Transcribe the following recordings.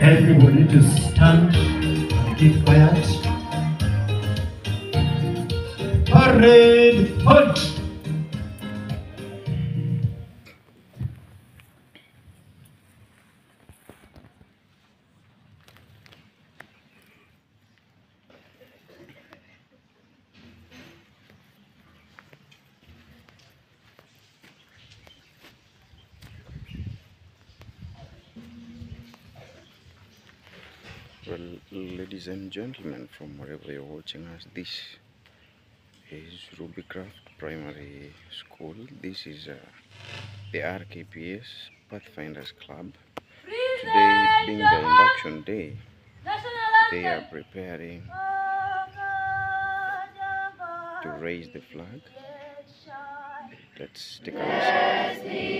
Everybody to stand and keep quiet. Parade halt! Ladies and gentlemen, from wherever you're watching us, this is Ruby Kraft Primary School. This is uh, the RKPS Pathfinders Club. Today being the induction day, they are preparing to raise the flag. Let's take a listen.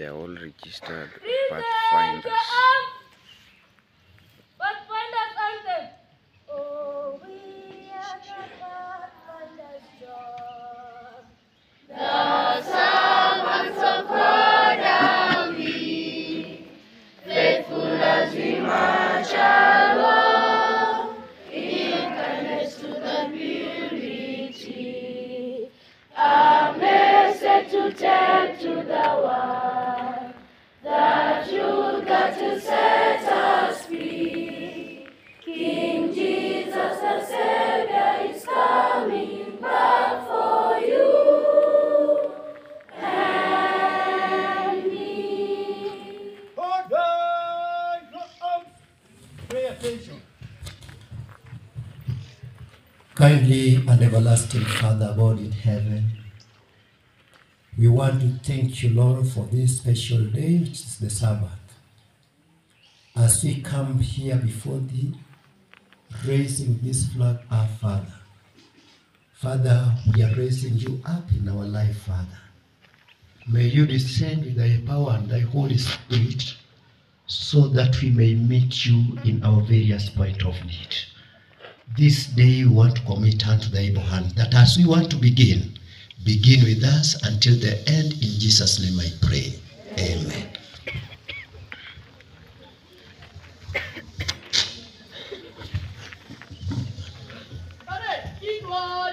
they are all registered pathfinders. And everlasting Father, God in heaven, we want to thank you, Lord, for this special day, which is the Sabbath. As we come here before thee, raising this flag, our Father. Father, we are raising you up in our life, Father. May you descend with thy power and thy Holy Spirit so that we may meet you in our various point of need. This day we want to commit unto thy able hand, that as we want to begin, begin with us until the end. In Jesus' name I pray. Amen. Wako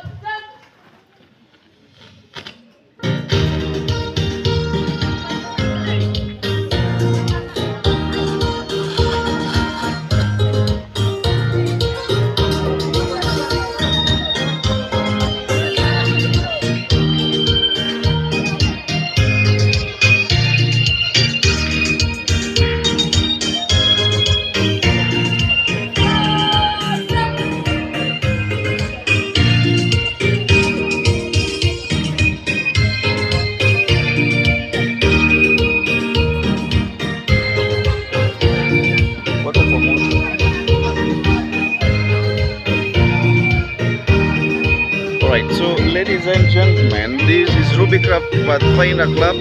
is Ruby Kraft Pathfinder Club.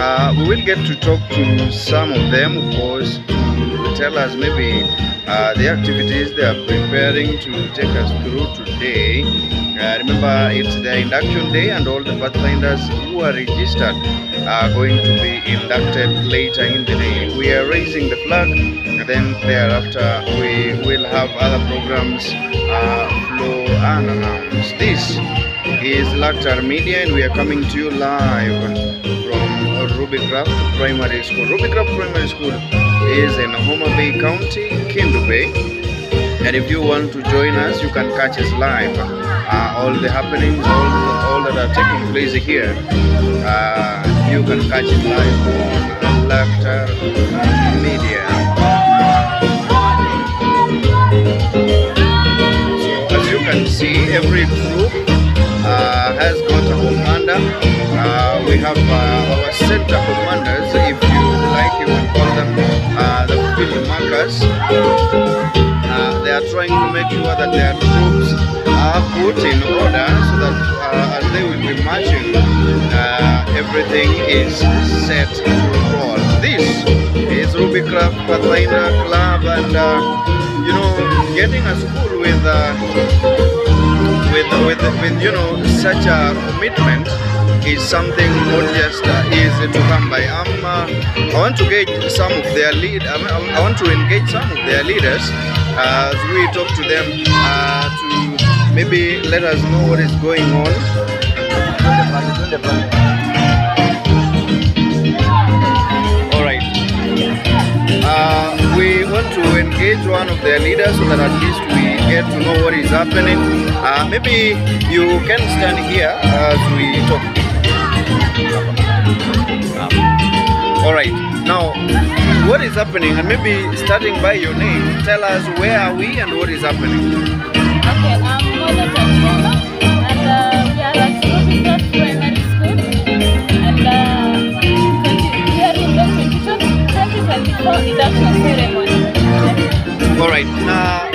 Uh, we will get to talk to some of them, of course, to tell us maybe uh, the activities they are preparing to take us through today. Uh, remember, it's the induction day, and all the Pathfinders who are registered are going to be inducted later in the day. We are raising the flag, and then thereafter we will have other programs uh, flow unannounced. This is Laktar Media, and we are coming to you live from Ruby Kraft Primary School. Ruby Kraft Primary School is in Homa Bay County, Kendu Bay. And if you want to join us, you can catch us live. Uh, all the happenings, all, all that are taking place here, uh, you can catch it live on Laktar Media. So as you can see, every group has got a commander. Uh, we have uh, our center commanders, if you like, you can call them uh, the field markers. Uh, they are trying to make sure that their troops are put in order so that uh, as they will be marching, uh, everything is set to roll. This is Ruby Kraft Pathfinder Club, and uh, you know, getting a school with. Uh, with, with, with you know such a commitment is something not just uh, easy to come by. I'm, uh, I want to get some of their lead. I, mean, I want to engage some of their leaders uh, as we talk to them uh, to maybe let us know what is going on. Engage one of their leaders so that at least we get to know what is happening. Uh, maybe you can stand here as we talk. All right. Now, what is happening? And maybe starting by your name, tell us where are we and what is happening. Okay, I'm All right. Now,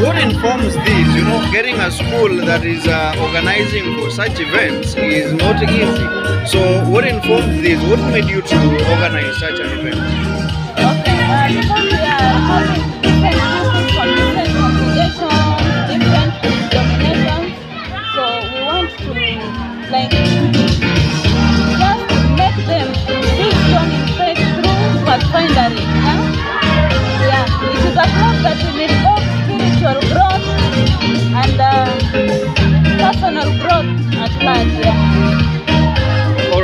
what informs this? You know, getting a school that is uh, organizing for such events is not easy. So, what informs this? What made you to organize such an event?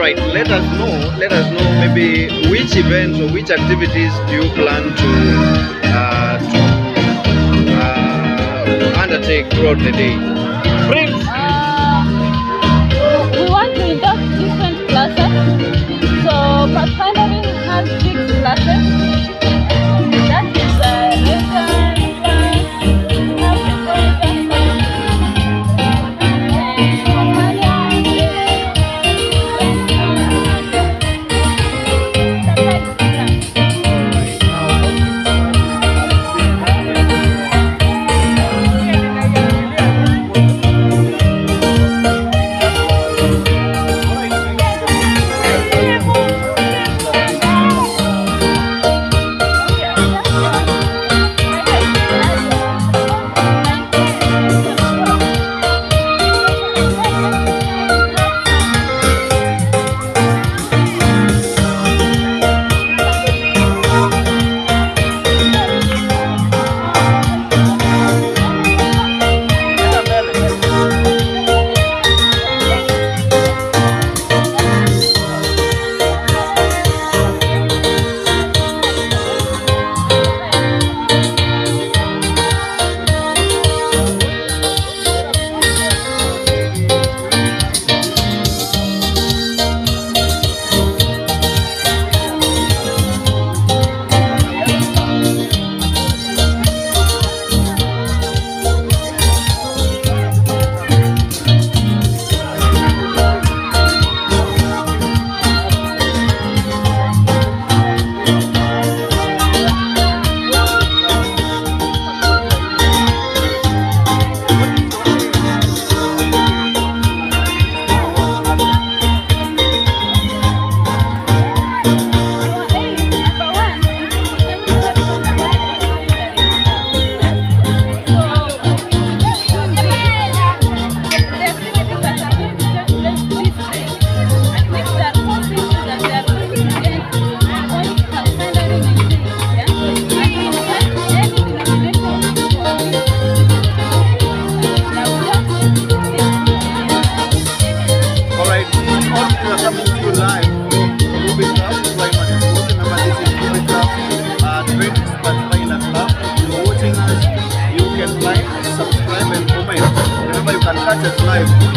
Right. Let us know. Let us know maybe which events or which activities do you plan to uh, to uh, undertake throughout the day. Prince. Uh, we want to induct different classes. So Pathfindering has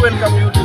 catch us